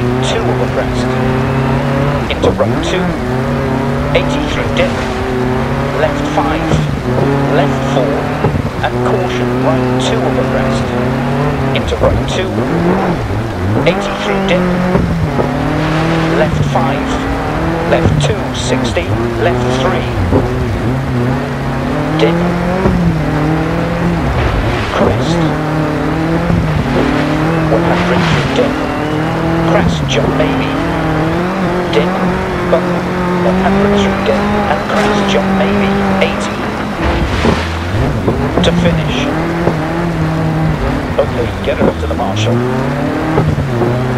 right 2 over crest. Into right 2. 80 through dip. Left 5. Left 4. And caution right 2 over crest. Into right 2. 80 through dip. Left 5. Left 2, 60. Left 3. Dip. Crest. 100 through dip. Crest jump maybe. Dip. Bump. 100 through dip. And crest jump maybe. 80. To finish. Okay, get it up to the marshal.